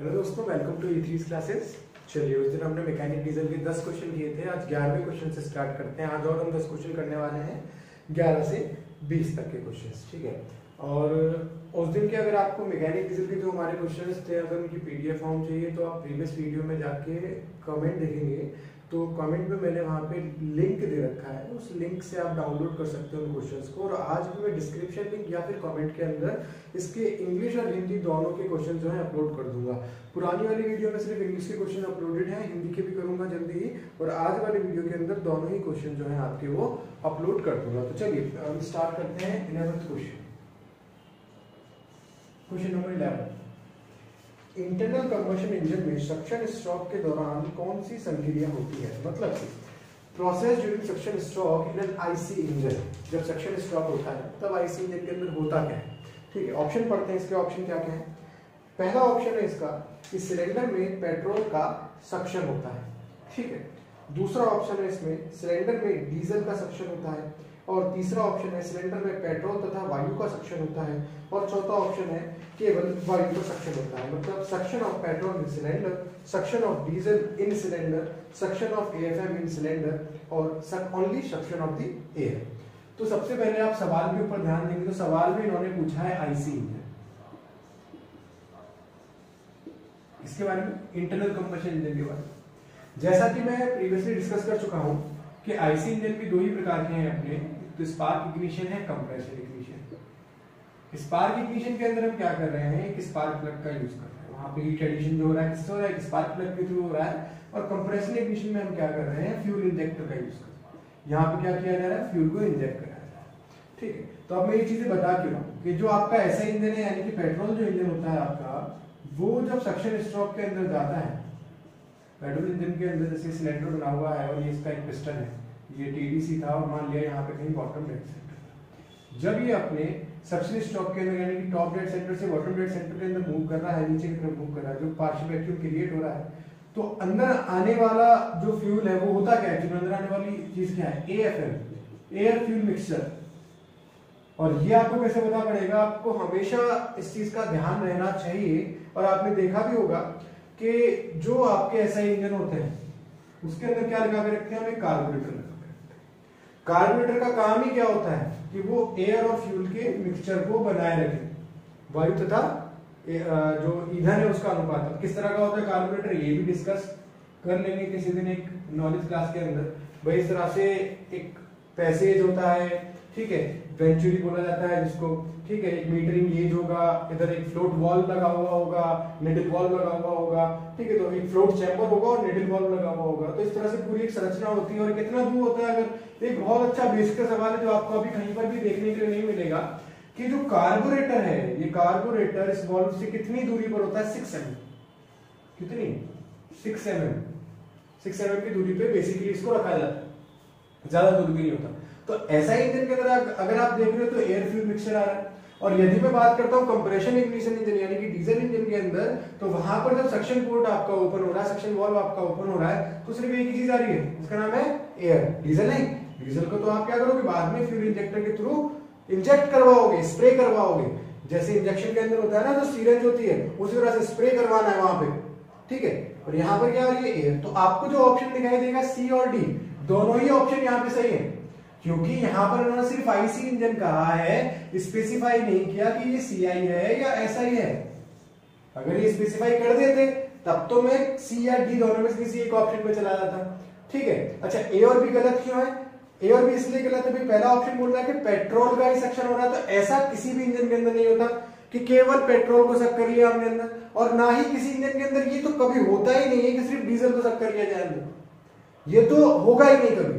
Hello दोस्तों welcome to E classes चलिए, उस दिन हमने मैकेनिक डीजल के 10 क्वेश्चन किए थे। आज 11वें क्वेश्चन से स्टार्ट करते हैं। आज और हम 10 क्वेश्चन करने वाले हैं। 11 से 20 तक के क्वेश्चन ठीक है? और उस दिन के अगर आपको मैकेनिक डीजल के जो हमारे क्वेश्चन थे, अगर उनकी पीडीएफ फॉर्म चाहिए तो आप प्रीवियस वीडियो में जाके कमेंट देखेंगे। तो कमेंट में मैंने वहाँ पे लिंक दे रखा है। उस लिंक से आप डाउनलोड कर सकते हो उन क्वेश्चंस को। और आज भी मैं डिस्क्रिप्शन लिंक या फिर कमेंट के अंदर इसके इंग्लिश और हिंदी दोनों के क्वेश्चन जो है अपलोड कर दूँगा। पुरानी वाली वीडियो में सिर्फ़ इंग्लिश के क्वेश्चन अपलोडेड है हिंदी के भी करूँगा जल्दी ही, और आज वाली वीडियो के अंदर दोनों ही क्वेश्चन जो है आपके वो अपलोड कर दूँगा। तो चलिए, हम स्टार्ट करते हैं eleventh question question number eleven internal combustion engine में सक्शन स्ट्रोक के दौरान कौन सी संक्रिया होती है? मतलब process during suction stroke in an IC engine जब सक्शन स्ट्रोक होता है, तब आईसी इंजन के अंदर होता क्या है? ठीक है ऑप्शन पढ़ते हैं इसके ऑप्शन क्या क्या है? पहला ऑप्शन है इसका कि सिलेंडर में पेट्रोल का सक्शन होता है। ठीक है, दूसरा ऑप्शन है इसमें सिलेंडर में डीजल का सक्शन होता है। और तीसरा ऑप्शन है सिलेंडर में पेट्रोल तथा वायु का सक्शन होता है और चौथा ऑप्शन है केवल वायु का सक्शन होता है। मतलब suction of petrol in cylinder suction of diesel in cylinder suction of AFM in cylinder और only suction of the air तो सबसे पहले आप सवाल के ऊपर ध्यान देंगे तो सवाल में इन्होंने पूछा है आईसी इंजन इसके बारे में इंटरनल कंबशन इंजन के बारे में। जैसा कि मैं प्रीवियसली डिस्कस कर चुका हूँ कि आईसी इंजन भी दो ही प्रकार के हैं अपने। तो स्पार्क इग्निशन है कंप्रेशन इग्निशन स्पार्क इग्निशन के अंदर हम क्या कर रहे हैं? एक स्पार्क प्लग का यूज़ कर रहे हैं। वहाँ पे हीट एडिशन जो हो रहा है, किससे हो रहा है? स्पार्क प्लग के थ्रू हो रहा है। और कंप्रेशन इग्निशन में हम क्या कर रहे हैं? फ्यूल इंजेक्टर का यूज़ कर रहे हैं। यहाँ पे क्या किया जा रहा है? फ्यूल को इंजेक्ट कराया जा रहा है। ठीक है? तो अब मैं ये चीज़ें बता क्यों रहा हूँ? कि जो आपका ऐसा इंजन है, यानी कि पेट्रोल जो इंजन होता है आपका, वो जब सक्शन स्ट्रोक के अंदर जाता है पेट्रोल इंजन के अंदर जैसे सिलेंडर बना हुआ है और ये इसका एक पिस्टन है ये टीडीसी था और मान लिया यहाँ पे कहीं बॉटम डेड सेंटर था। जब ये अपने सक्शन स्टॉक के अंदर, यानी कि टॉप डेड सेंटर से बॉटम डेड सेंटर के अंदर मूव कर रहा है, नीचे की तरफ़ मूव कर रहा है, जो पार्शियल वैक्यूम क्रिएट हो रहा है तो अंदर आने वाला जो फ्यूल है, वो होता क्या है? अंदर आने वाली चीज़ क्या है? एएफएम एयर फ्यूल मिक्सचर और ये आपको कैसे पता पड़ेगा? आपको हमेशा इस चीज़ का ध्यान रहना चाहिए। और आपने देखा भी होगा कि जो आपके ऐसा इंजन होते हैं, उसके अंदर क्या लगा के रखते हैं? हमें कार्बोरेटर कार्बोरेटर का काम ही क्या होता है कि वो एयर और फ्यूल के मिक्सचर को बनाए रखे। वायु तथा जो ईंधन है उसका अनुपात। किस तरह का होता है कार्बोरेटर ये भी डिस्कस कर लेंगे किसी दिन एक नॉलेज क्लास के अंदर। भाई इस तरह से एक पैसेज होता है, ठीक है? वेंचुरी बोला जाता है, जिसको, ठीक है, एक मीटरिंग गेज होगा, इधर एक फ्लोट वॉल लगा हुआ होगा निडल वॉल लगा हुआ होगा, ठीक है तो एक फ्लोट चैम्बर होगा और निडल वॉल लगा हुआ होगा। तो इस तरह से पूरी एक संरचना होती है और कितना दूर होता है, अगर एक बहुत अच्छा बेसिक सवाल है जो आपको अभी कहीं पर भी देखने के लिए नहीं मिलेगा, कि जो कार्बोरेटर है, ये कार्बोरेटर इस वॉल्व से कितनी दूरी पर होता है? सिक्स एम कितनी? Six M M six M की दूरी पे बेसिकली इसको रखा जाता है। ज़्यादा दूर भी नहीं होता। तो ऐसा ही इंजन के अंदर अगर आप देख रहे हो तो एयर फ्यूल मिक्सचर आ रहा है। और यदि मैं बात करता हूँ कंप्रेशन इग्निशन इंजन यानी कि डीजल इंजन के अंदर तो वहाँ पर जब सक्शन पोर्ट आपका ओपन हो रहा है सक्शन वॉल्व आपका ओपन हो रहा है तो सिर्फ़ एक ही चीज़ आ रही है। इसका नाम है एयर डीजल नहीं। डीजल को तो आप क्या करोगे? बाद में फ्यूल इंजेक्टर के थ्रू इंजेक्ट करवाओगे स्प्रे करवाओगे। जैसे इंजेक्शन के अंदर होता है ना, जो सीरेंज होती है, उसी तरह से स्प्रे करवाना है वहाँ पे। ठीक है? और यहाँ पर क्या आ रही है? एयर तो आपको जो ऑप्शन दिखाई देगा सी और डी दोनों ही ऑप्शन यहाँ पे सही है। क्योंकि यहाँ पर उन्होंने सिर्फ़ आईसी इंजन कहा है स्पेसिफाई नहीं किया कि ये सीआई है या ऐसा ही। अगर ये स्पेसिफाई कर देते, तब तो मैं सी या डी दोनों में से किसी एक ऑप्शन पे चला जाता। ठीक है? अच्छा ए और बी गलत क्यों है? ए और बी इसलिए गलत है पहला ऑप्शन बोल रहा है कि पेट्रोल का ही सेक्शन हो रहा है तो ऐसा किसी भी इंजन के अंदर नहीं होता कि केवल पेट्रोल को सक कर लिया हमने अंदर। और ना ही किसी इंजन के अंदर, ये तो कभी होता ही नहीं है कि सिर्फ़ डीजल को सक कर लिया जाए ये तो होगा ही नहीं कभी।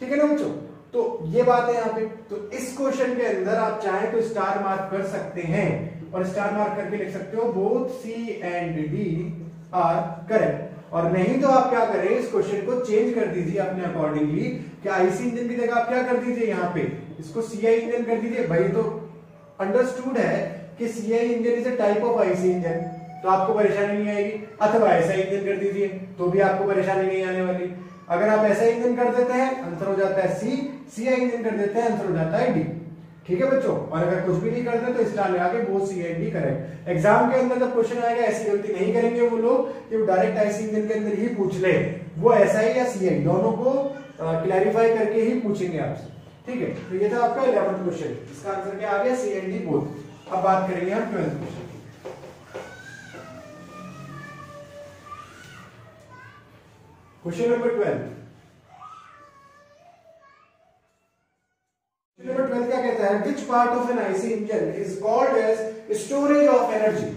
ठीक है ना बच्चों? तो ये बात है यहाँ पे तो इस क्वेश्चन के अंदर आप चाहें तो स्टार मार्क कर सकते हैं और स्टार मार्क करके लिख सकते हो both C and D are correct और नहीं तो आप क्या करें, इस क्वेश्चन को चेंज कर दीजिए अपने अकॉर्डिंगली कि आईसी इंजन की जगह आप क्या कर दीजिए यहाँ पे? इसको सीआई इंजन कर दीजिए। भाई तो अंडरस्टूड है कि CI engine is a type of IC engine तो आपको परेशानी नहीं आएगी। अथवा ऐसा इंजन कर दीजिए तो भी आपको परेशानी नहीं आने वाली। अगर आप ऐसा इंजन कर देते हैं, आंसर हो जाता है सी सी इंजन कर देते हैं, आंसर हो जाता है डी ठीक है बच्चों? और अगर कुछ भी नहीं करते तो स्टार लगा के वो C and D correct exam के अंदर जब क्वेश्चन आएगा, ऐसी गलती नहीं करेंगे वो लोग कि वो डायरेक्ट आईसी इंजन के अंदर ही पूछ ले. वो ऐसा ही या सी आई दोनों को क्लैरिफाई करके ही पूछेंगे आपसे. ठीक है? तो ये था आपका इलेवंथ क्वेश्चन इसका आंसर क्या आ गया? सी एंड डी बोथ अब बात करेंगे हम twelfth question question number twelve. Number twelve क्या कहता है? Which part of an IC engine is called as storage of energy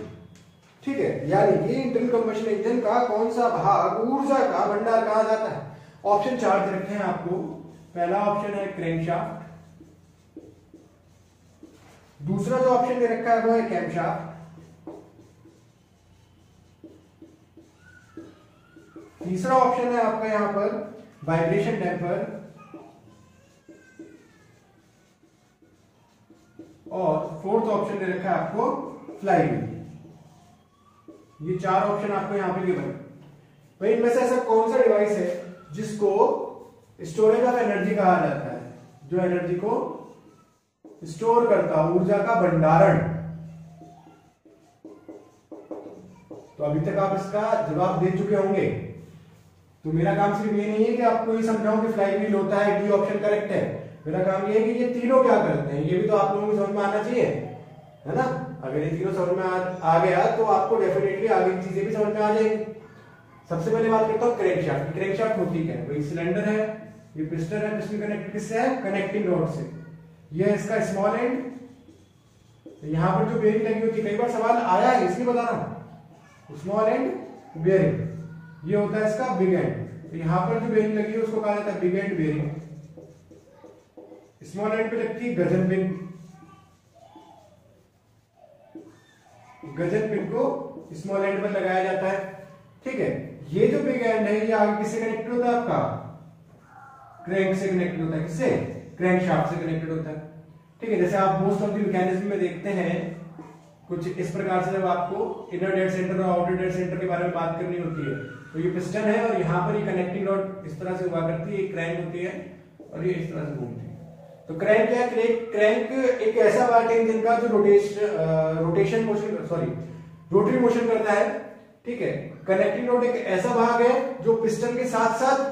ठीक है? यानी कि इंटरनल कंबशन इंजन का कौन सा भाग, ऊर्जा का भंडार कहा जाता है? ऑप्शन चार दे रखे हैं आपको। पहला ऑप्शन है क्रैंकशाफ्ट दूसरा जो ऑप्शन दे रखा है वो है कैमशाफ्ट तीसरा ऑप्शन है आपका यहाँ पर वाइब्रेशन डैम्पर और फोर्थ ऑप्शन दे रखा है आपको फ्लाई ये चार ऑप्शन आपको यहाँ पे गिवन भाई, इनमें से ऐसा कौन सा डिवाइस है जिसको स्टोरेज ऑफ़ एनर्जी कहा जाता है? जो एनर्जी को स्टोर करता ऊर्जा का भंडारण। तो अभी तक आप इसका जवाब दे चुके होंगे। तो मेरा काम सिर्फ़ ये नहीं है कि आपको ये समझाऊं कि फ्लाई व्हील होता है डी ऑप्शन करेक्ट है। मेरा काम ये है कि ये तीनों क्या करते हैं? ये भी तो आप लोगों को समझ में आना चाहिए है ना? अगर ये तीनों समझ में आ, आ गया तो आपको डेफिनेटली आगे की चीज़ें भी समझ में आ जाएँगी। सबसे पहले बात करता हूँ क्रैंक शाफ्ट क्रैंक शाफ्ट होती है? वही सिलेंडर है ये पिस्टन है पिस्टन कनेक्ट किससे है? कनेक्टिंग रॉड से। ये है इसका स्मॉल एंड तो यहाँ पर जो बेरिंग लगी होती है कई बार सवाल आया है इसलिए बता रहा हूँ। स्मॉल एंड बेरिंग ये होता है इसका बिग एंड तो यहाँ पर जो बेरिंग लगी है, उसको कहा जाता है big end bearing small end पे लगती है गजन पिन गजन पिन को स्मॉल एंड पर लगाया जाता है. ठीक है? ये जो बिग एंड है, ये आगे किससे कनेक्टेड होता है आपका? क्रैंक से कनेक्टेड होता है. किससे? क्रैंक शाफ्ट से कनेक्टेड होता है. ठीक है? जैसे आप मोस्ट ऑफ़ द मैकेनिज्म में देखते हैं कुछ इस प्रकार से जब आपको इनर डेड सेंटर और आउटर डेड सेंटर के बारे में बात करनी होती है तो ये पिस्टन है और यहाँ पर ये कनेक्टिंग रॉड इस तरह से हुआ करती है क्रैंक होती है और ये इस तरह से घूमती है। तो क्रैंक क्या है? क्रैंक एक ऐसा पार्ट है इंजन का जो rotation rotation motion sorry rotary motion करता है, ठीक है? कनेक्टिंग रॉड एक ऐसा भाग है जो पिस्टन के साथ साथ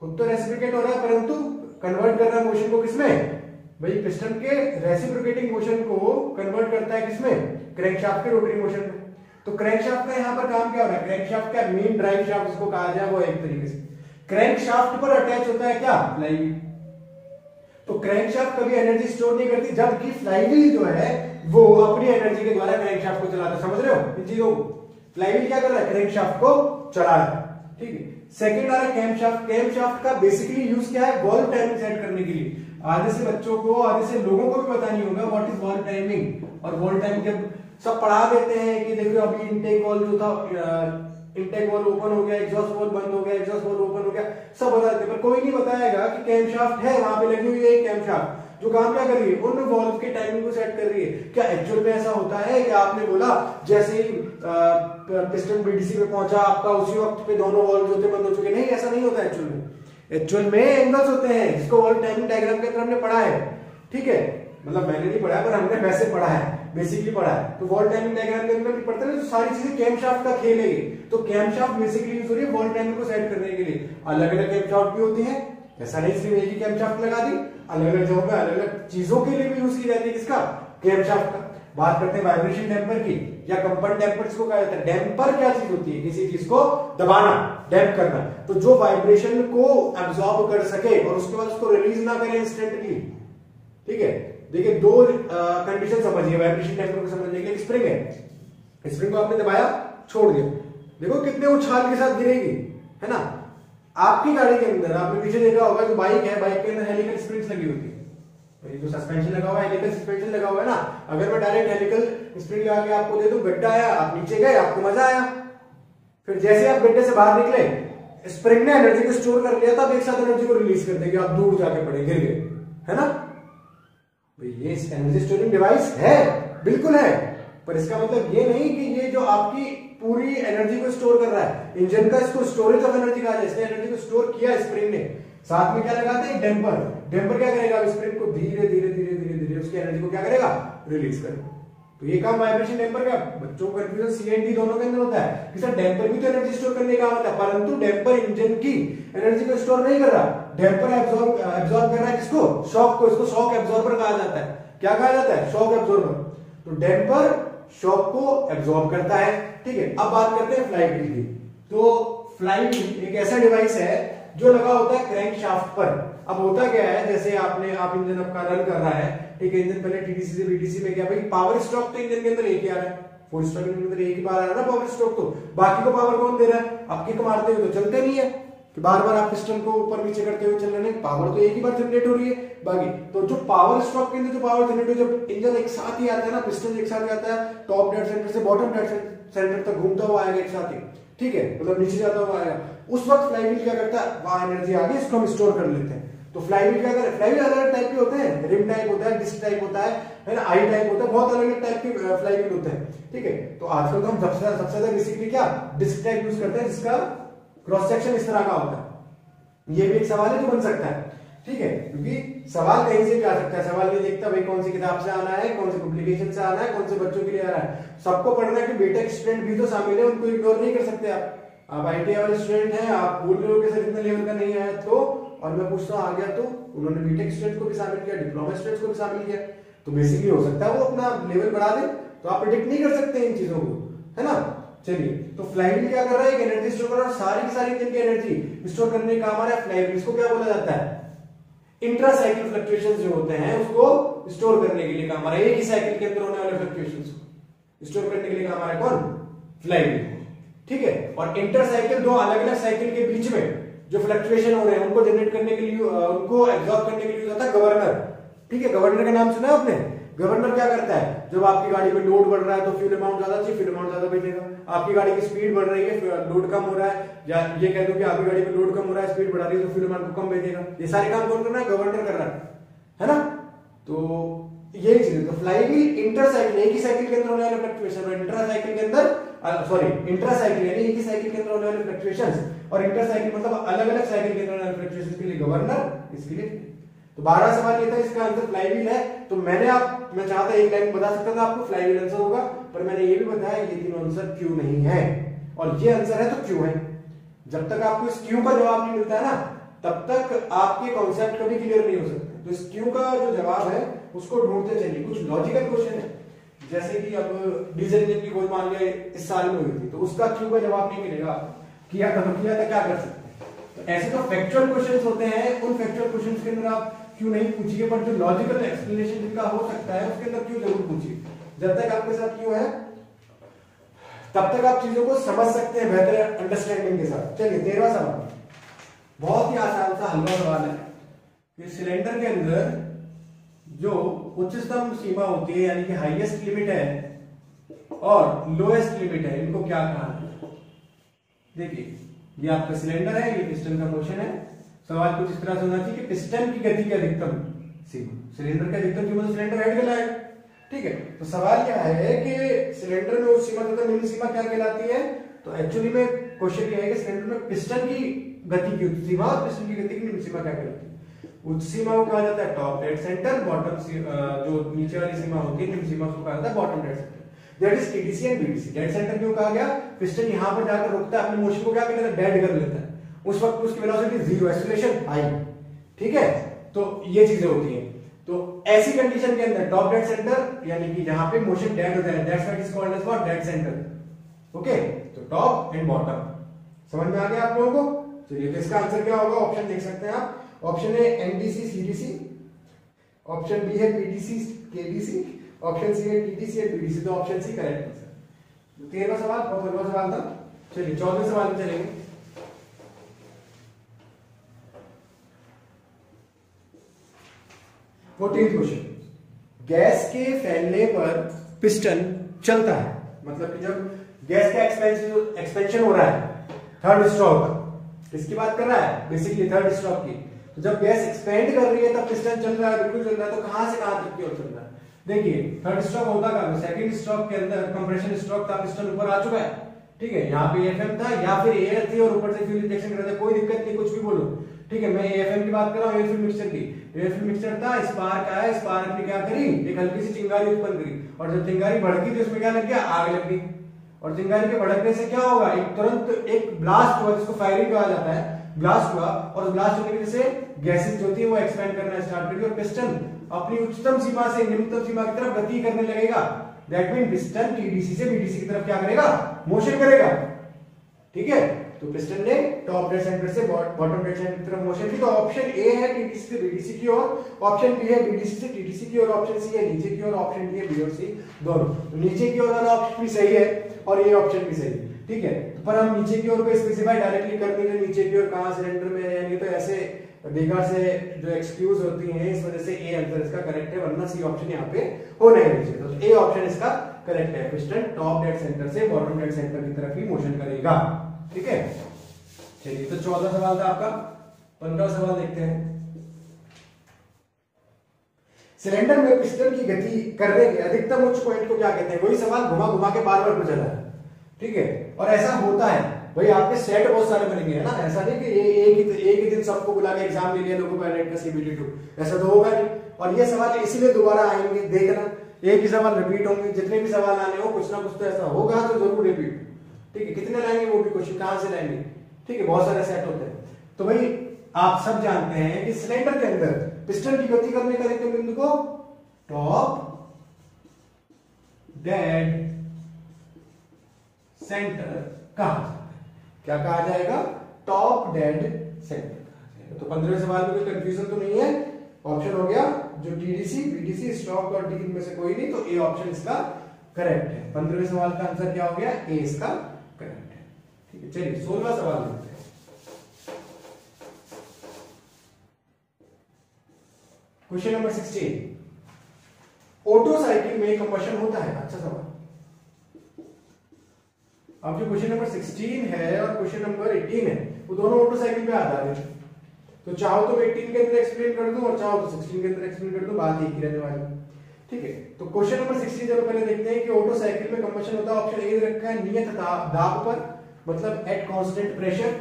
खुद तो रेसिप्रिकेट हो रहा है, परंतु कन्वर्ट कर रहा है मोशन को किसमें? भाई पिस्टन के रेसिप्रिकेटिंग मोशन को कन्वर्ट करता है किसमें? क्रैंकशाफ्ट के रोटरी मोशन में तो क्रैंकशाफ्ट का यहाँ पर काम क्या हो रहा है? क्रैंकशाफ्ट का मेन ड्राइव शाफ्ट जिसको कहा जाए, वो एक तरीके से। क्रैंकशाफ्ट पर अटैच होता है क्या? फ्लाईव्हील तो क्रैंकशाफ्ट कभी एनर्जी स्टोर नहीं करती, जबकि फ्लाईव्हील जो है, वो अपनी एनर्जी के द्वारा क्रैंकशाफ्ट को चलाता है। समझ रहे हो? इन चीज़ों को। फ्लाईव्हील क्या कर रहा है? क्रैंकशाफ्ट को चला रहा है। ठीक है। सेकंड आ रहा है कैमशाफ्ट कैमशाफ्ट का बेसिकली यूज़ क्या है? वॉल्व टाइमिंग सेट करने के लिए। आधे से बच्चों को, आधे से लोगों को भी पता नहीं होगा व्हाट इज़ वॉल्व टाइमिंग और वॉल्व टाइमिंग जब सब पढ़ा देते हैं कि देखो अभी इनटेक वॉल जो था इनटेक वॉल ओपन हो गया एग्जॉस्ट वॉल बंद हो गया एग्जॉस्ट वॉल ओपन हो गया, सब बता देते पर कोई नहीं बताएगा कि कैमशाफ्ट है, वहाँ पे लगी हुई है कैमशाफ्ट जो काम क्या कर रही है? उन वॉल्व के टाइमिंग को सेट कर रही है। क्या एक्चुअल में ऐसा होता है? कि आपने बोला, जैसे ही पिस्टन बीडीसी पे पहुँचा, आपका उसी वक्त पे दोनों वॉल्व जो थे बंद हो चुके नहीं, ऐसा नहीं होता एक्चुअल में। एक्चुअल में एंगल्स होते हैं, जिसको वॉल्व टाइमिंग डायग्राम के अंदर हमने पढ़ा है। ठीक है? मतलब मैंने नहीं पढ़ा, पर हमने वैसे पढ़ा है बेसिकली पढ़ा है। तो वॉल टाइमिंग डायग्राम के अंदर पढ़ते हैं तो सारी चीज़ें कैमशाफ्ट का खेल है तो कैमशाफ्ट बेसिकली यूज़ हो रही है वॉल टाइमिंग को सेट करने के लिए। अलग अलग कैमशाफ्ट भी होती है, ऐसा नहीं सिर्फ़ एक ही कैमशाफ्ट लगा दी अलग अलग जगहों पे अलग अलग चीज़ों के लिए भी यूज़ की जाती है किसका? कैमशाफ्ट का। बात करते हैं वाइब्रेशन डैम्पर की। या कंपन डैम्पर, जिसको कहा जाता है, डैम्पर क्या चीज़ होती है? किसी चीज़ को दबाना, डैम्प करना। तो जो वाइब्रेशन को एब्जॉर्ब कर सके और उसके बाद उसको रिलीज़ ना करे इंस्टेंटली ठीक है? देखिए, दो कंडीशन समझिए वाइब्रेशन टेम्पर को समझने के स्प्रिंग है। स्प्रिंग को आपने दबाया, छोड़ दिया। देखो कितने उछाल के साथ गिरेगी, है ना? आपकी गाड़ी के अंदर, आपने पीछे देखा होगा जो बाइक है बाइक के अंदर हेलिकल स्प्रिंग्स लगी होती है। तो जो सस्पेंशन लगा हुआ है हेलिकल सस्पेंशन लगा हुआ है ना, अगर मैं डायरेक्ट हेलिकल स्प्रिंग लगा के आपको दे दूँ, गड्ढा आया, आप नीचे गए, आपको मज़ा आया। फिर जैसे आप गड्ढे से बाहर निकले स्प्रिंग ने एनर्जी को स्टोर कर लिया था एक साथ एनर्जी को रिलीज़ कर देगी, आप दूर जाके पड़े, गिर गए। है ना? ये एनर्जी स्टोरिंग डिवाइस है, बिल्कुल है। पर इसका मतलब ये नहीं कि ये जो आपकी पूरी एनर्जी को स्टोर कर रहा है इंजन का इसको स्टोरेज ऑफ़ एनर्जी कहा जाए इसने एनर्जी को स्टोर किया स्प्रिंग ने। साथ में क्या लगाते हैं? डेम्पर डेम्पर क्या करेगा? स्प्रिंग को धीरे धीरे धीरे धीरे धीरे उसकी एनर्जी को क्या करेगा? रिलीज़ करेगा। तो ये काम वाइब्रेशन डैम्पर का बच्चों को कंफ्यूजन सी एंड डी दोनों के अंदर होता है। कि सर डैम्पर भी तो एनर्जी स्टोर करने का होता है, परंतु डैम्पर इंजन की एनर्जी को स्टोर नहीं कर रहा। डैम्पर एब्सॉर्ब एब्सॉर्ब कर रहा है किसको? शॉक को। इसको शॉक एब्सॉर्बर कहा जाता है। क्या कहा जाता है? शॉक एब्जॉर्बर तो डैम्पर शॉक को एब्सॉर्ब करता है। ठीक है, अब बात करते हैं फ्लाई व्हील की। तो फ्लाई व्हील एक ऐसा डिवाइस है जो लगा होता है क्रैंक शाफ्ट पर। अब होता क्या है, जैसे आपने, आप इंजन आपका रन कर रहा है, ठीक है, इंजन पहले टीडीसी से बीटीसी में गया भाई पावर स्ट्रोक तो इंजन के अंदर एक ही आ रहा है। फोर स्ट्रोक के अंदर एक ही बार आ रहा है ना पावर स्ट्रोक तो। बाकी को पावर कौन दे रहा है? आप किक मारते हुए तो चलते नहीं है। कि बार बार आप पिस्टन को ऊपर नीचे करते हुए चल रहे हैं पावर तो एक ही बार जनरेट हो रही है। बाकी तो जो पावर स्ट्रोक के अंदर जो पावर जनरेट हो, जब इंजन एक साथ ही आता है ना पिस्टन एक साथ आता है टॉप डेड सेंटर से बॉटम डेड सेंटर तक घूमता हुआ आएगा एक साथ ही। ठीक है? मतलब नीचे जाता हुआ आएगा उस वक्त फ्लाईव्हील क्या करता? है वहाँ एनर्जी आगे इसको हम स्टोर कर लेते हैं। तो फ्लाईव्हील क्या करे फ्लाईव्हील अलग अलग टाइप के होते हैं। रिम टाइप होता है डिस्क टाइप होता है है आई टाइप होता है, बहुत अलग अलग टाइप के फ्लाईव्हील होते हैं। ठीक है? तो आजकल तो हम सबसे सबसे ज़्यादा बेसिकली क्या? डिस्क टाइप यूज़ करते हैं, जिसका क्रॉस सेक्शन इस तरह का होता है। ये भी एक सवाल है जो बन सकता है। ठीक है? क्योंकि सवाल कहीं से भी आ सकता है। सवाल ये देखता भाई कौन सी किताब से आना है, कौन सी पब्लिकेशन से आना है, कौन से बच्चों के लिए आ रहा है। सबको पढ़ना है कि बेटा स्टूडेंट भी तो शामिल है, उनको इग्नोर नहीं कर सकते आप। आप आई वाले स्टूडेंट हैं, आप बोल रहे हो कि सर इतने लेवल का नहीं आया तो और मैं पूछता हूँ, आ गया तो उन्होंने बीटेक स्टूडेंट को भी शामिल किया डिप्लोमा स्टूडेंट्स को भी शामिल किया। तो बेसिकली हो सकता है वो अपना लेवल बढ़ा दे तो आप प्रिडिक्ट नहीं कर सकते इन चीज़ों को, है ना? चलिए तो फ्लाईव्हील क्या कर रहा है? एक एनर्जी स्टोर कर रहा है, सारी की सारी इंजन की एनर्जी स्टोर करने का काम आ रहा है फ्लाईव्हील इसको क्या बोला जाता है? इंट्रा साइकिल फ्लक्चुएशन जो होते हैं, उसको स्टोर करने के लिए काम आ रहा है। एक ही साइकिल के अंदर होने वाले फ्लक्चुएशन को। स्टोर करने के लिए काम आ रहा है कौन? फ्लाईव्हील ठीक है? और इंटर साइकिल दो अलग अलग साइकिल के बीच में जो फ्लक्चुएशन हो रहे हैं, उनको जनरेट करने के लिए उनको एब्जॉर्ब करने के लिए होता है गवर्नर ठीक है? गवर्नर का नाम सुना है आपने? गवर्नर क्या करता है? जब आपकी गाड़ी में लोड बढ़ रहा है तो फ्यूल अमाउंट ज़्यादा चाहिए फ्यूल अमाउंट ज़्यादा भेजेगा। आपकी गाड़ी की स्पीड बढ़ रही है लोड कम हो रहा है, या ये कह दो कि आपकी गाड़ी में लोड कम हो रहा है स्पीड बढ़ा रही है तो फ्यूल अमाउंट को कम भेजेगा। ये सारे काम कौन कर रहा है? गवर्नर कर रहा है। है ना? तो ये चीज़ तो फ्लाईव्हील इंटर साइकिल एक ही साइकिल के अंदर होने वाले फ्लक्चुएशन और इंट्रा साइकिल के अंदर सॉरी इंट्रा साइकिल यानी एक ही साइकिल के अंदर होने वाले फ्लक्चुएशंस और इंटर साइकिल मतलब अलग अलग साइकिल के अंदर होने वाले फ्लक्चुएशंस के लिए गवर्नर, इसके लिए तो बारह सवाल ये था, इसका आंसर फ्लाईव्हील है तो मैंने आप, मैं चाहता एक लाइन बता सकता था आपको फ्लाईव्हील आंसर होगा, पर मैंने ये भी बताया, ये तीनों आंसर क्यों नहीं है? और ये आंसर है तो क्यों है? जब तक आपको इस क्यों का जवाब नहीं मिलता है ना, तब तक आपके कॉन्सेप्ट कभी क्लियर नहीं हो सकते। तो इस क्यों का जो जवाब है, उसको ढूंढते चलिए, कुछ लॉजिकल क्वेश्चन है। जैसे कि अब डीजल इंजन की खोज मान लिया इस साल में हुई थी तो उसका क्यों का जवाब नहीं मिलेगा? किया था किया था, क्या कर सकते हैं? तो ऐसे तो फैक्चुअल क्वेश्चन होते हैं, उन फैक्चुअल क्वेश्चन के अंदर आप क्यों नहीं पूछिए बट जो लॉजिकल एक्सप्लेनेशन जिनका हो सकता है, उसके अंदर क्यों ज़रूर पूछिए? जब तक आपके साथ क्यों है, तब तक आप चीज़ों को समझ सकते हैं बेहतर अंडरस्टैंडिंग के साथ। चलिए, तेरहवा सवाल। बहुत ही आसान सा हल्का सवाल है कि सिलेंडर के अंदर जो उच्चतम सीमा होती है, यानी कि हाईएस्ट लिमिट है, और लोएस्ट लिमिट है, इनको क्या कहा देखिए, ये आपका सिलेंडर है, ये पिस्टन का मोशन है। सवाल कुछ इस तरह से होना चाहिए कि पिस्टन की गति की अधिकतम सीमा, सिलेंडर का अधिकतम सीमा तो सिलेंडर हेड कहलाएगा ठीक है तो सवाल क्या है कि सिलेंडर में उस सीमा तथा निम्न सीमा क्या कहलाती है? तो एक्चुअली में क्वेश्चन ये है कि सिलेंडर में पिस्टन की गति की उच्च सीमा और पिस्टन की गति की निम्न सीमा क्या कहलाती है? उच्च सीमा को कहा जाता है टॉप डेड सेंटर बॉटम जो नीचे वाली सीमा होती है निम्न सीमा को कहा जाता है bottom dead centre that is TDC and BDC dead centre क्यों कहा गया? पिस्टन यहाँ पर जाकर रुकता है, अपने मोशन को क्या कर लेता है? डेड कर लेता है। उस वक्त उसकी वेलोसिटी ज़ीरो एक्सीलरेशन हाई ठीक है? तो ये चीज़ें होती हैं। तो ऐसी कंडीशन के अंदर टॉप डेड सेंटर यानी कि जहाँ पे मोशन डेड होता है that's what is called as what dead centre okay तो टॉप एंड बॉटम समझ में आ गया आप लोगों को? तो इसका आंसर क्या होगा? ऑप्शन देख सकते हैं आप। Option A NDC CDC option B है पीडीसी केडीसी ऑप्शन सी है टीडीसी एंड पीडीसी तो ऑप्शन सी करेक्ट आंसर तेरहवा सवाल, बहुत लंबा सवाल था। चलिए चौदह सवाल में चलेंगे। फोर्टीन क्वेश्चन गैस के फैलने पर पिस्टन चलता है। मतलब कि जब गैस का एक्सपेंशन एक्सपेंशन हो रहा है थर्ड स्ट्रोक किसकी बात कर रहा है? बेसिकली थर्ड स्ट्रोक की। तो जब गैस एक्सपेंड कर रही है, तब पिस्टन चल रहा है, बिल्कुल चल रहा है तो कहाँ से कहाँ तक की ओर चल रहा है? देखिए थर्ड स्ट्रोक होता का सेकंड स्ट्रोक के अंदर कंप्रेशन स्ट्रोक था पिस्टन ऊपर आ चुका है। ठीक है, यहाँ पे एफएम था, या फिर एयर थी और ऊपर से फ्यूल इंजेक्शन कर रहा था कोई दिक्कत नहीं, कुछ भी बोलो। ठीक है, मैं एएफएम की बात कर रहा हूँ एयर मिक्सचर की। एयर मिक्सचर था स्पार्क आया स्पार्क ने क्या करी? एक हल्की सी चिंगारी उत्पन्न करी। और जब चिंगारी भड़की तो उसमें क्या लग गया? आग लग गई। और चिंगारी के भड़कने से क्या होगा? एक तुरंत एक ब्लास्ट हुआ, जिसको फायरिंग कहा जाता है। ब्लास्ट हुआ, और ब्लास्ट होने की वजह से गैसेज जो है वो एक्सपेंड करना स्टार्ट करेगी और पिस्टन अपनी उच्चतम सीमा से निम्नतम सीमा की तरफ़ गति करने लगेगा। दैट मीन पिस्टन टीडीसी से बीडीसी की तरफ़ क्या करेगा? मोशन करेगा। ठीक है? तो पिस्टन ने टॉप डेड सेंटर से बॉटम डेड सेंटर की तरफ़ मोशन की। तो ऑप्शन ए है टीडीसी से बीडीसी की ओर ऑप्शन बी है बीडीसी से टीडीसी की ओर ऑप्शन सी है नीचे की ओर ऑप्शन डी है बी और सी दोनों। तो नीचे की ओर वाला ऑप्शन भी सही है और ये ऑप्शन भी सही। है ठीक है? पर हम नीचे की ओर को स्पेसिफाई डायरेक्टली कर रहे नीचे की ओर कहाँ सिलेंडर में है नहीं तो ऐसे बेकार से जो एक्सक्यूज होती हैं, इस वजह से ए आंसर इसका करेक्ट है, वरना सी ऑप्शन यहाँ पे हो नहीं नीचे तो ए ऑप्शन इसका करेक्ट है। पिस्टन टॉप डेड सेंटर से बॉटम डेड सेंटर की तरफ़ ही मोशन करेगा। ठीक है? चलिए तो चौदह सवाल था आपका। पंद्रह सवाल देखते हैं। सिलेंडर में पिस्टन की गति करने के अधिकतम उच्च पॉइंट को क्या कहते हैं? वही सवाल घुमा घुमा के बार बार पूछा है। ठीक है? और ऐसा होता है। भाई, आपके सेट बहुत सारे बनेंगे है ना? ऐसा नहीं कि ये एक ही एक ही दिन सबको बुला के एग्ज़ाम ले लिया लोगों पायलट का सीबीटी टू ऐसा तो होगा नहीं। और ये सवाल इसीलिए दोबारा आएँगे, देखना। एक ही सवाल रिपीट होंगे। जितने भी सवाल आने हो, कुछ ना कुछ तो ऐसा होगा तो ज़रूर रिपीट ठीक है, कितने लाएँगे वो भी क्वेश्चन कहाँ से लाएँगे? ठीक है, बहुत सारे सेट होते हैं। तो भाई, आप सब जानते हैं कि सिलेंडर के अंदर पिस्टन की गति करने का देखते बिंदु को टॉप डेड सेंटर कहा जाता है। क्या कहा जाएगा? टॉप डेड सेंटर तो पंद्रह सवाल में कोई कंफ्यूजन तो नहीं है। ऑप्शन हो गया जो टीडीसी बीडीसी स्टॉक और टिकट में से कोई नहीं तो ए ऑप्शन इसका करेक्ट है। पंद्रहवें सवाल का आंसर क्या हो गया? ए इसका करेक्ट है। ठीक है, चलिए, सोलवा सवाल देखते हैं। Question number sixteen. Auto cycle में कंबशन होता है? अच्छा सवाल। अब जो क्वेश्चन नंबर 16 है और क्वेश्चन नंबर 18 है, वो दोनों ऑटो साइकिल पे आधारित है। तो चाहो तो मैं 18 के अंदर एक्सप्लेन कर दूँ और चाहो तो 16 के अंदर एक्सप्लेन कर दूँ, बात एक ही रहने वाली। ठीक है तो क्वेश्चन नंबर 16 चलो पहले देखते हैं कि ऑटो साइकिल में कंबशन होता है ऑप्शन ए रखा है, नियत दाब पर मतलब एट कांस्टेंट प्रेशर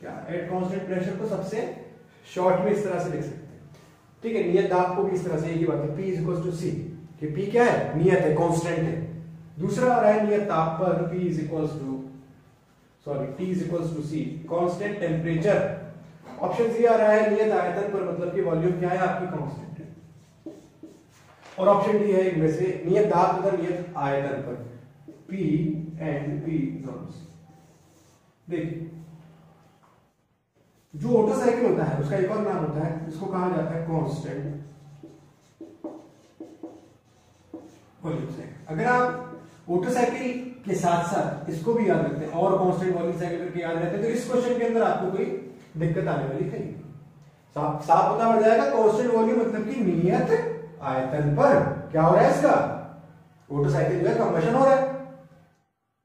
क्या एट कांस्टेंट प्रेशर को सबसे शॉर्ट में इस तरह से लिख सकते हैं। ठीक है, नियत दाब को भी इस तरह से, एक बात है पी P टू C, कि P क्या है? नियत है कांस्टेंट है। दूसरा आ रहा है नियत ताप पर, P is equals to sorry T is equals to C constant temperature option C आ रहा है नियत आयतन पर मतलब कि वॉल्यूम क्या है? आपकी कांस्टेंट है और ऑप्शन डी है इनमें से नियत दाब तथा नियत आयतन पर। P एंड P जोन्स देखिए, जो ऑटो साइकिल होता है, उसका एक और नाम होता है जिसको कहा जाता है कांस्टेंट वॉल्यूम साइकिल अगर आप मोटरसाइकिल के साथ साथ इसको भी याद रखते हैं, और कांस्टेंट वॉल्यूम साइकिल करके याद रहते हैं तो इस क्वेश्चन के अंदर आपको कोई दिक्कत आने वाली है साफ़ साफ़ पता पड़ जाएगा कॉन्स्टेंट वॉल्यूम मतलब कि नियत आयतन पर क्या हो रहा है इसका? मोटरसाइकिल जो है कंबशन हो रहा है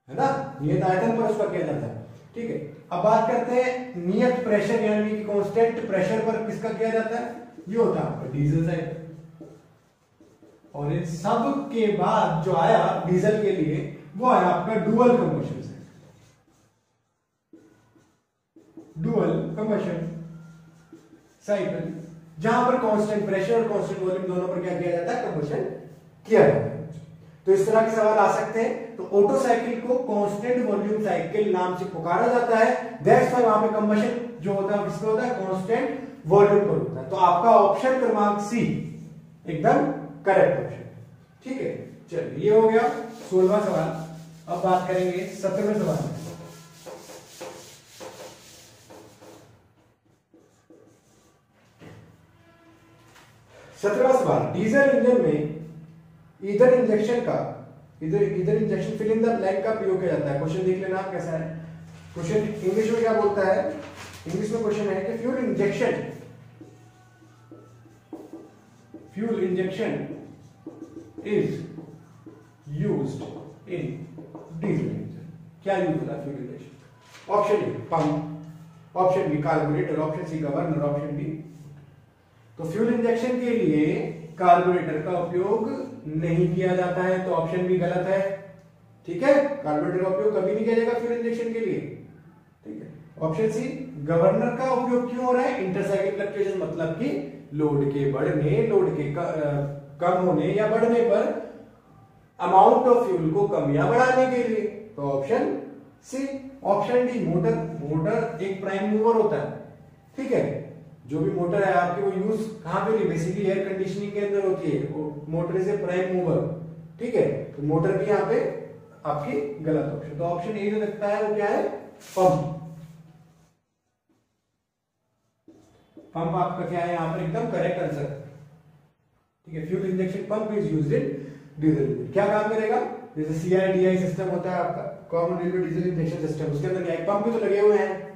है ना? नियत आयतन पर उसका किया जाता है। ठीक है, अब बात करते हैं नियत प्रेशर यानी कि कांस्टेंट प्रेशर पर किसका किया जाता है? ये होता है आपका डीजल साइकिल और इन सब के बाद जो आया डीजल के लिए, वो आया आपका डुअल कंबशन से डुअल कंबशन साइकिल जहाँ पर कांस्टेंट प्रेशर और कांस्टेंट वॉल्यूम दोनों पर क्या किया जाता है? कंबशन किया जाता है। तो इस तरह के सवाल आ सकते हैं। तो ऑटो साइकिल को कांस्टेंट वॉल्यूम साइकिल नाम से पुकारा जाता है। वहाँ पे कंबशन जो होता है होता है? कांस्टेंट वॉल्यूम पर होता है। तो आपका ऑप्शन क्रमांक सी एकदम करेक्ट ऑप्शन ठीक है? चलिए, ये हो गया सोलवा सवाल। अब बात करेंगे सत्रहवें सवाल सत्रहवा सवाल। डीजल इंजन में इधर इंजेक्शन का, इधर इधर इंजेक्शन फिल इन द का प्रयोग किया जाता है। क्वेश्चन देख लेना आप कैसा है। क्वेश्चन इंग्लिश में क्या बोलता है? इंग्लिश में क्वेश्चन है कि fuel injection fuel injection is used in diesel engine क्या यूज़ होता है fuel injection? Option A pump option B carburettor option C governor option D तो फ्यूल इंजेक्शन के लिए कार्बोरेटर का उपयोग नहीं किया जाता है तो ऑप्शन भी गलत है। ठीक है? कार्बोरेटर का उपयोग कभी नहीं किया जाएगा फ्यूल इंजेक्शन के लिए। ठीक है? ऑप्शन सी गवर्नर का उपयोग क्यों हो रहा है? इंटरसाइकिल फ्लक्चुएशन मतलब कि लोड के बढ़ने लोड के कम होने या बढ़ने पर अमाउंट ऑफ़ फ्यूल को कम या बढ़ाने के लिए। तो option C option D motor motor एक प्राइम मूवर होता है। ठीक है? जो भी मोटर है आपकी, वो यूज़ कहाँ पे बेसिकली एयर कंडीशनिंग के अंदर होती है। वो motor is a prime mover ठीक है? तो मोटर भी यहाँ पे आपकी गलत ऑप्शन तो ऑप्शन ए जो लगता है वो क्या है? पंप पंप आपका क्या है? यहाँ पर एकदम करेक्ट आंसर ठीक है? Fuel injection pump is use in diesel क्या काम करेगा? जैसे सीआईडीआई सिस्टम होता है आपका। Common railway diesel injection system उसके अंदर क्या पंप भी तो लगे हुए हैं।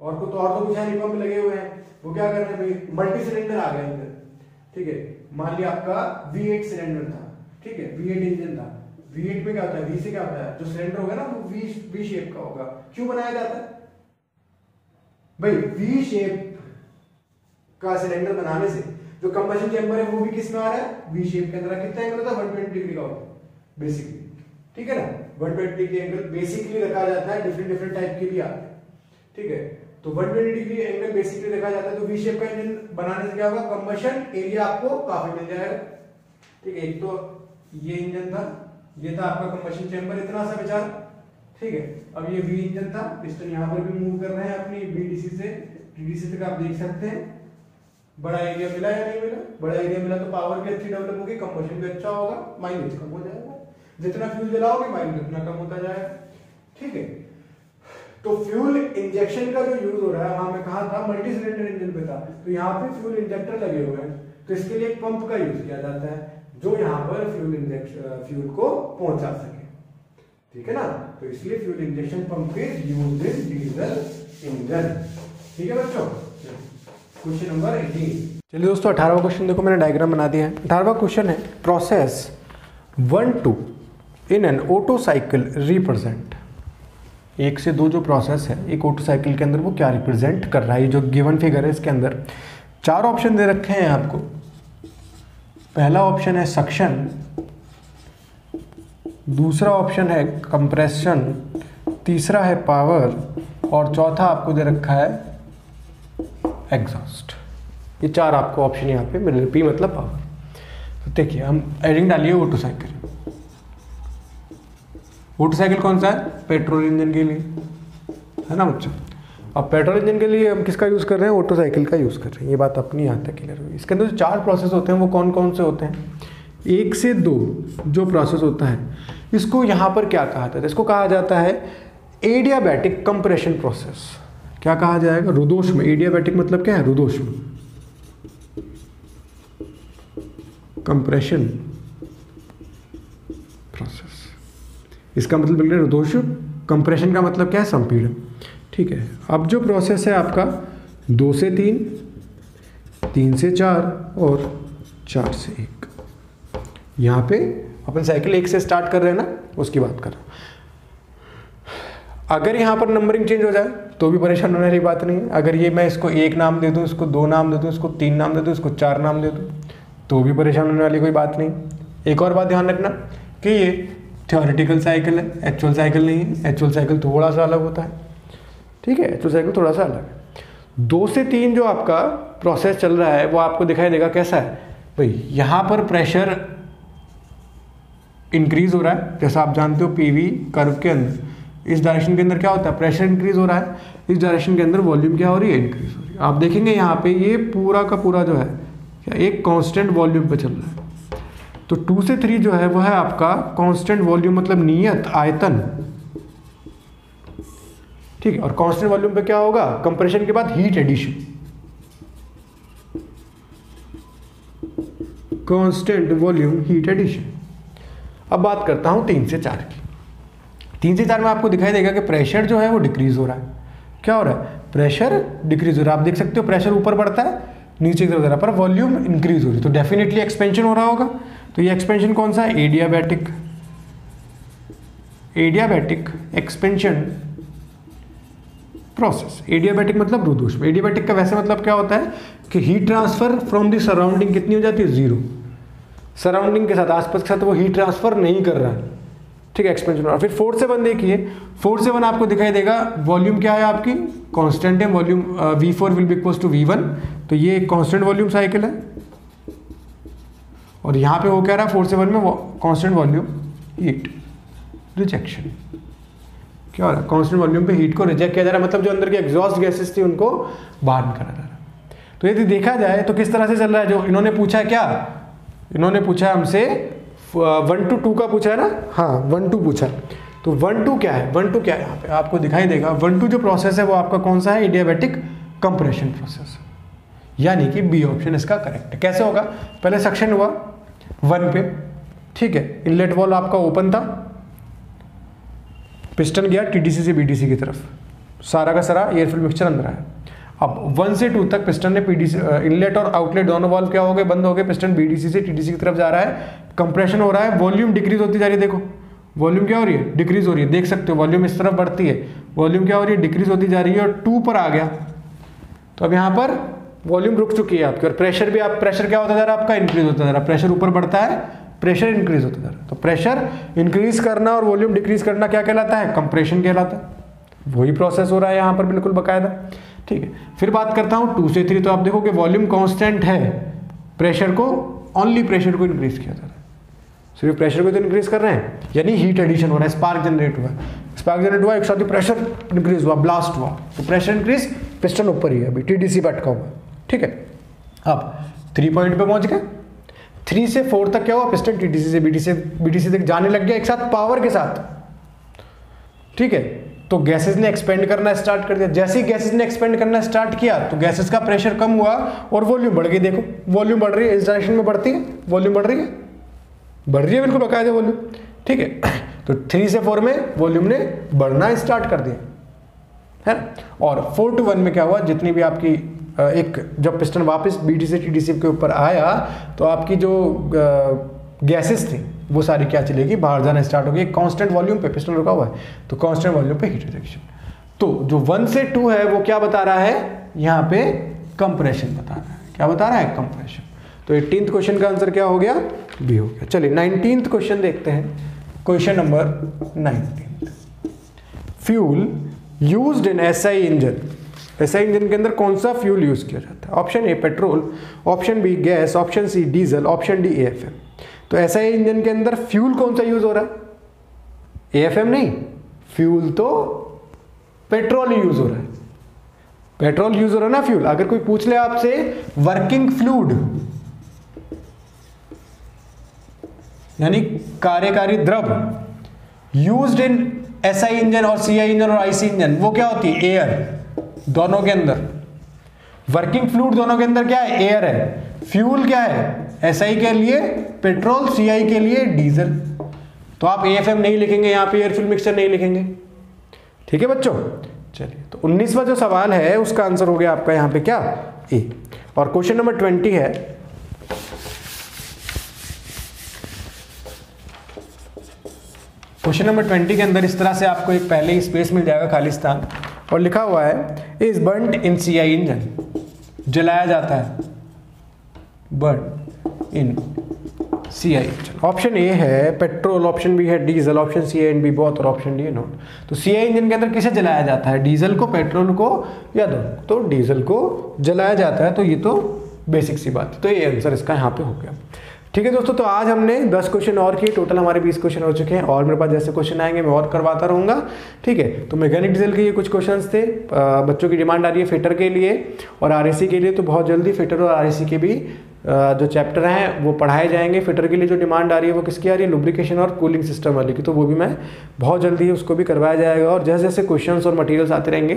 और को तो और तो कुछ है लगे हुए हैं। वो क्या कर रहे हैं मल्टी सिलेंडर आ गए अंदर। ठीक है, मान लिया आपका V8 सिलेंडर था। ठीक है V8 इंजन था। V8 में क्या होता है, V से क्या होता है? जो सिलेंडर होगा ना, वो V V शेप का होगा। क्यों बनाया जाता है? भाई, V शेप का सिलेंडर बनाने से जो कंबशन चैम्बर है, वो भी किसमें आ रहा है? वी शेप के अंदर। कितना एंगल होता है? 120 डिग्री का होता है बेसिकली ठीक है ना? 120 डिग्री एंगल बेसिकली रखा जाता है डिफरेंट डिफरेंट टाइप के भी आते हैं। ठीक है? तो 120 डिग्री एंगल बेसिकली रखा जाता है तो वी शेप का इंजन बनाने से क्या होगा? कंबशन एरिया आपको काफ़ी मिल जाएगा। ठीक है, एक तो ये इंजन था, ये था आपका कंबशन चैम्बर इतना सा विचार। ठीक है, अब ये वी इंजन था पिस्टन यहाँ पर भी मूव कर रहे हैं अपनी बीडीसी से। डीडीसी तक आप देख सकते हैं। बड़ा एरिया मिला या नहीं मिला? बड़ा एरिया मिला तो पावर भी अच्छी डेवलप होगी कंबशन भी अच्छा होगा माइलेज कम हो जाएगा। जितना फ्यूल जलाओगे माइलेज उतना कम होता जाएगा। ठीक है तो फ्यूल इंजेक्शन का जो यूज़ हो रहा है हाँ मैं कहा था मल्टी सिलेंडर इंजन पे था तो यहाँ पे फ्यूल इंजेक्टर लगे हुए हैं तो इसके लिए पंप का यूज़ किया जाता है, जो यहाँ पर फ्यूल इंजेक्शन फ्यूल को पहुँचा सके। ठीक है ना? तो इसलिए fuel injection pump is use in diesel engine. ठीक है बच्चों? क्वेश्चन नंबर 18 चलिए दोस्तों, अठारहवा क्वेश्चन देखो, मैंने डायग्राम बना दिया है। अठारहवा क्वेश्चन है process one two in an auto cycle represent एक से दो जो प्रोसेस है, एक ऑटो साइकिल के अंदर वो क्या रिप्रेजेंट कर रहा है? जो गिवन फिगर है इसके अंदर, चार ऑप्शन दे रखे हैं आपको। पहला ऑप्शन है सक्शन दूसरा ऑप्शन है कंप्रेशन तीसरा है पावर और चौथा आपको दे रखा है एग्जॉस्ट ये चार आपको ऑप्शन यहाँ पे मिल रहे मतलब पावर तो देखिए, हम एडिंग डालिए ऑटो साइकिल ऑटो साइकिल कौन सा है? पेट्रोल इंजन के लिए। है ना बच्चों? अब पेट्रोल इंजन के लिए हम किसका यूज़ कर रहे हैं? ऑटो साइकिल का यूज़ कर रहे हैं। ये बात अपनी यहाँ तक क्लियर हुई। इसके अंदर जो चार प्रोसेस होते हैं, वो कौन कौन से होते हैं? एक से दो जो प्रोसेस होता है, इसको यहाँ पर क्या कहा जाता है? इसको कहा जाता है एडियाबैटिक कंप्रेशन प्रोसेस क्या कहा जाएगा? रुदोष में। एडियाबैटिक मतलब क्या है? रुदोष में। कंप्रेशन प्रोसेस इसका मतलब बिल्कुल रुदोष कंप्रेशन का मतलब क्या है? संपीड़न। ठीक है, अब जो प्रोसेस है आपका, दो से तीन तीन से चार और चार से एक। यहाँ पे अपन साइकिल एक से स्टार्ट कर रहे हैं ना, उसकी बात कर रहे हैं। अगर यहाँ पर नंबरिंग चेंज हो जाए तो भी परेशान होने वाली बात नहीं है। अगर ये मैं इसको एक नाम दे दूँ, इसको दो नाम दे दूँ, इसको तीन नाम दे दूँ, इसको चार नाम दे दूँ तो भी परेशान होने वाली कोई बात नहीं। एक और बात ध्यान रखना कि ये थियोरिटिकल साइकिल है एक्चुअल साइकिल नहीं है एक्चुअल साइकिल थोड़ा सा अलग होता है। ठीक है एक्चुअल साइकिल थोड़ा सा अलग है। दो से तीन जो आपका प्रोसेस चल रहा है, वो आपको दिखाई देगा कैसा है। भाई, यहाँ पर प्रेशर इंक्रीज हो रहा है। जैसा आप जानते हो पीवी कर्व के अंदर। इस डायरेक्शन के अंदर क्या होता है? प्रेशर इंक्रीज हो रहा है। इस डायरेक्शन के अंदर वॉल्यूम क्या हो रही है? इंक्रीज हो रही है। आप देखेंगे यहाँ पे ये पूरा का पूरा जो है एक कांस्टेंट वॉल्यूम पे चल रहा है। तो टू से थ्री जो है, वो है आपका कांस्टेंट वॉल्यूम मतलब नियत आयतन। ठीक है, और कांस्टेंट वॉल्यूम पे क्या होगा? कंप्रेशन के बाद heat addition constant volume heat addition अब बात करता हूँ तीन से चार की। तीन से चार में आपको दिखाई देगा कि प्रेशर जो है, वो डिक्रीज हो रहा है। क्या हो रहा है? प्रेशर डिक्रीज हो रहा है। आप देख सकते हो प्रेशर ऊपर बढ़ता है, नीचे की तरफ़ पर वॉल्यूम इंक्रीज हो रही है। तो डेफिनेटली एक्सपेंशन हो रहा होगा। तो ये एक्सपेंशन कौन सा है? Adiabatic adiabatic expansion process adiabatic मतलब रुदूष एडियाबैटिक का वैसे मतलब क्या होता है? कि heat transfer from the surrounding कितनी हो जाती है? ज़ीरो सराउंडिंग के साथ, आसपास के साथ वो हीट ट्रांसफ़र नहीं कर रहा ठीक है एक्सपेंशन और फिर फोर से वन देखिए। फोर से वन आपको दिखाई देगा। वॉल्यूम क्या है आपकी? कांस्टेंट है। Volume V four will be equals to V one तो ये एक कांस्टेंट वॉल्यूम साइकिल है। और यहाँ पे वो कह रहा है फोर से वन में कांस्टेंट वॉल्यूम हीट रिजेक्शन क्या हो रहा है? कांस्टेंट वॉल्यूम पे हीट को रिजेक्ट किया जा रहा है मतलब जो अंदर की एग्जॉस्ट गैसेस थी उनको बाहर निकाला जा रहा है। तो यदि देखा जाए तो किस तरह से चल रहा है? जो इन्होंने पूछा है क्या? इन्होंने पूछा है हमसे वन टू टू का पूछा है ना? हाँ वन टू पूछा। तो वन टू क्या है? वन टू क्या है यहाँ पे? आपको दिखाई देगा वन टू जो प्रोसेस है वो आपका कौन सा है? इडियाबेटिक कंप्रेशन प्रोसेस यानी कि बी ऑप्शन इसका करेक्ट है। कैसे होगा? पहले सक्शन हुआ वन पे। ठीक है इनलेट वॉल आपका ओपन था। पिस्टन गया टीडीसी से बीटीसी की तरफ़। सारा का सारा एयरफिल मिक्सचर अंदर आया। अब वन से टू तक पिस्टन ने पीडीसी इनलेट और आउटलेट दोनों वॉल्व क्या हो गए? बंद हो गए। पिस्टन बीडीसी से टीडीसी की तरफ़ जा रहा है। कंप्रेशन हो रहा है। वॉल्यूम डिक्रीज होती जा रही है। देखो वॉल्यूम क्या हो रही है? डिक्रीज हो रही है। देख सकते हो वॉल्यूम इस तरफ़ बढ़ती है। वॉल्यूम क्या हो रही है? डिक्रीज होती जा रही है और टू पर आ गया। तो अब यहाँ पर वॉल्यूम रुक चुकी है आपकी और प्रेशर भी आप प्रेशर क्या होता है आपका इंक्रीज होता है प्रेशर ऊपर बढ़ता है प्रेशर इंक्रीज होता है तो प्रेशर इंक्रीज करना और वॉल्यूम डिक्रीज करना क्या कहलाता है? कंप्रेशन कहलाता है। वही प्रोसेस हो रहा है यहाँ पर बिल्कुल बकायदा। ठीक है। फिर बात करता हूँ टू से थ्री तो आप देखोगे वॉल्यूम कॉन्स्टेंट है। प्रेशर को ओनली प्रेशर को इंक्रीज किया जा रहा है। सिर्फ़ प्रेशर को तो इंक्रीज कर रहे हैं। यानी हीट एडिशन हो रहा है स्पार्क जनरेट हुआ स्पार्क जनरेट हुआ एक साथ ही प्रेशर इंक्रीज हुआ ब्लास्ट हुआ। तो प्रेशर इंक्रीज पिस्टन ऊपर ही है अभी टीडीसी पे अटका हुआ ठीक है? अब थ्री पॉइंट पे पहुँच गए। थ्री से फोर तक क्या हुआ? पिस्टन टीडीसी से बीटीसी बीटीसी तक जाने लग गया एक साथ पावर के साथ। ठीक है? तो गैसेस ने एक्सपेंड करना स्टार्ट कर दिया। जैसे ही गैसेस ने एक्सपेंड करना स्टार्ट किया तो गैसेस का प्रेशर कम हुआ और वॉल्यूम बढ़ गई। देखो वॉल्यूम बढ़ रही है इस डायरेक्शन में बढ़ती है वॉल्यूम बढ़ रही है। बढ़ रही है बिल्कुल बकायदे वॉल्यूम ठीक है? तो थ्री से फोर में वॉल्यूम ने बढ़ना स्टार्ट कर दिया। है और फोर टू वन में क्या हुआ? जितनी भी आपकी एक जब पिस्टन वापस बी से टी के ऊपर आया तो आपकी जो गैसेस थी, वो सारी क्या चलेगी? बाहर जाना स्टार्ट हो गई कांस्टेंट वॉल्यूम पे पिस्टन रुका हुआ है। तो कांस्टेंट वॉल्यूम पे हीट रिजेक्शन तो जो वन से टू है, वो क्या बता रहा है? यहाँ पे कंप्रेशन बता रहा है। क्या बता रहा है? कंप्रेशन तो एटीन क्वेश्चन का आंसर क्या हो गया? बी हो गया। चलिए नाइनटीन क्वेश्चन देखते हैं। Question number nineteen fuel used in SI engine SI engine के अंदर कौन सा फ्यूल यूज़ किया जाता है? Option A, petrol, option B, gas, option C, diesel, option D, AFM. तो एसआई इंजन के अंदर फ्यूल कौन सा यूज़ हो रहा है? एएफएम नहीं, फ्यूल तो पेट्रोल ही यूज़ हो रहा है। पेट्रोल यूज़ हो रहा है ना फ्यूल? अगर कोई पूछ ले आपसे, वर्किंग फ्लूड, यानी कार्यकारी द्रव, यूज्ड इन एसआई इंजन और सीआई इंजन और आईसी इंजन, वो क्या होती है? एयर। दोनों के अंदर। वर्किंग फ्लूड दोनों के अंदर क्या है? एयर है। फ्यूल क्या है? एसआई के लिए पेट्रोल सीआई के लिए डीजल तो आप एएफएम नहीं लिखेंगे, यहाँ पे एयर फ्यूल मिक्सचर नहीं लिखेंगे। ठीक है बच्चों? चलिए तो उन्नीसवा जो सवाल है, उसका आंसर हो गया आपका यहाँ पे क्या? ए और क्वेश्चन नंबर ट्वेंटी है। क्वेश्चन नंबर ट्वेंटी के अंदर इस तरह से आपको एक पहले ही स्पेस मिल जाएगा खालिस्तान। और लिखा हुआ है is burn in C I engine जलाया जाता है। Burn in C I engine option A है पेट्रोल ऑप्शन बी है diesel option C and B बहुत और ऑप्शन डी है नॉट तो सी आई इंजन के अंदर किसे जलाया जाता है? डीजल को पेट्रोल को या दो? तो डीजल को जलाया जाता है तो ये तो बेसिक सी बात है। तो ये आंसर इसका यहाँ पे हो गया। ठीक है दोस्तों तो आज हमने 10 क्वेश्चन और किए। टोटल हमारे 20 क्वेश्चन हो चुके हैं। और मेरे पास जैसे क्वेश्चन आएँगे, मैं और करवाता रहूँगा। ठीक है तो मैकेनिक डीजल के ये कुछ क्वेश्चन थे। बच्चों की डिमांड आ रही है फिटर के लिए और आर के लिए तो बहुत जल्दी फिटर और आर के भी जो चैप्टर हैं, वो पढ़ाए जाएँगे। फिटर के लिए जो डिमांड आ रही है, वो किसकी आ रही है? लुब्रिकेशन और कूलिंग सिस्टम वाली की। तो वो भी मैं बहुत जल्दी उसको भी करवाया जाएगा। और जैसे जैसे क्वेश्चन और मटीरियल्स आते रहेंगे,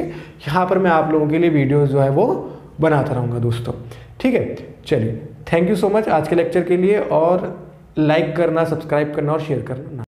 यहाँ पर मैं आप लोगों के लिए वीडियोज़ जो है, वो बनाता रहूँगा दोस्तों। ठीक है, चलिए। थैंक यू सो मच आज के लेक्चर के लिए और लाइक करना सब्सक्राइब करना और शेयर करना।